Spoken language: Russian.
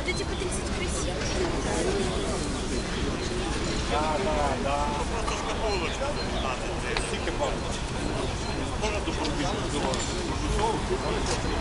Вот эти типа по 30 красивые. Да, да, да. Просто полочка. А, це стільки бабочки. Можна допустити до вас.